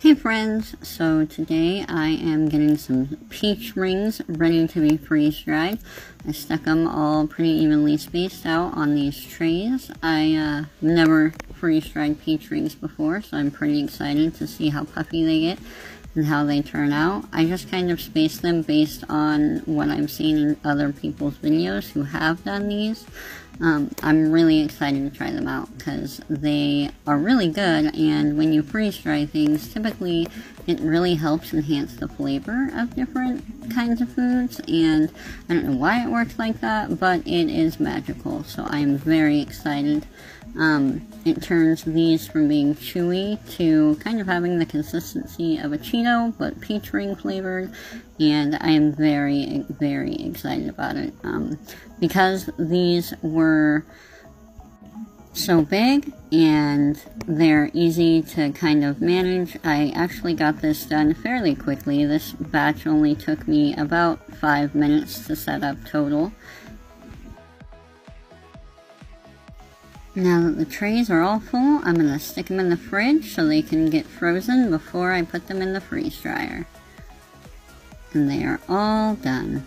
Hey friends, so today I am getting some peach rings ready to be freeze dried. I stuck them all pretty evenly spaced out on these trays. I uh, never freeze dried peach rings before, so I'm pretty excited to see how puffy they get and how they turn out. I just kind of space them based on what I've seen in other people's videos who have done these. Um, I'm really excited to try them out because they are really good and when you freeze dry things, typically it really helps enhance the flavor of different kinds of foods and I don't know why it works like that, but it is magical, so I'm very excited. Um, it turns these from being chewy to kind of having the consistency of a Cheeto, but peach ring flavored, and I am very, very excited about it. Um, because these were so big and they're easy to kind of manage. I actually got this done fairly quickly. This batch only took me about five minutes to set up total. Now that the trays are all full, I'm going to stick them in the fridge so they can get frozen before I put them in the freeze dryer. And they are all done.